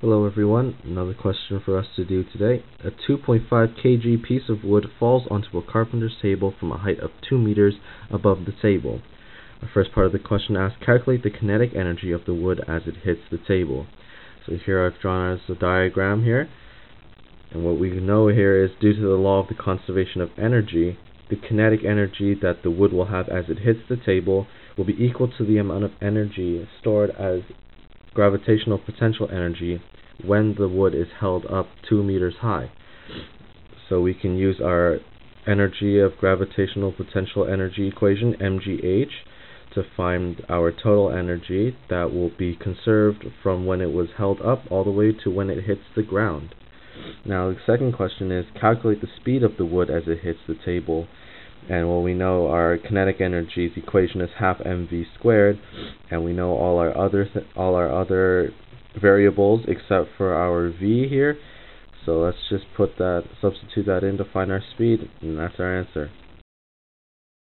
Hello everyone, another question for us to do today. A 2.5 kg piece of wood falls onto a carpenter's table from a height of 2 meters above the table. The first part of the question asks, calculate the kinetic energy of the wood as it hits the table. So here I've drawn as a diagram here. And what we know here is due to the law of the conservation of energy, the kinetic energy that the wood will have as it hits the table will be equal to the amount of energy stored as gravitational potential energy when the wood is held up 2 meters high. So we can use our energy of gravitational potential energy equation, MGH, to find our total energy that will be conserved from when it was held up all the way to when it hits the ground. Now the second question is calculate the speed of the wood as it hits the table and well we know our kinetic energy's equation is half mv squared and we know all our other all our other variables except for our v here. So let's just put that substitute that in to find our speed and that's our answer